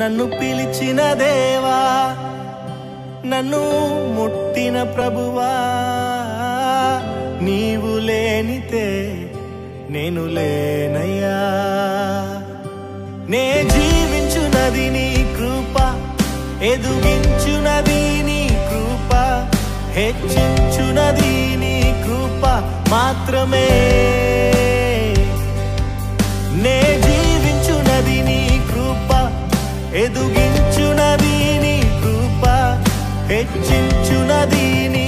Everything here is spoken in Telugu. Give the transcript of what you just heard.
నన్ను పిలిచిన దేవా నన్ను ముట్టిన ప్రభువా. నీవు లేనితే నేను లేనయ్యా. నే జీవించునది నీ కృప ఎదుగించునది నీ కృప హెచ్చించునది నీ కృప మాత్రమే ఎదుగించునది నీ కృప హెచ్చించునది నీ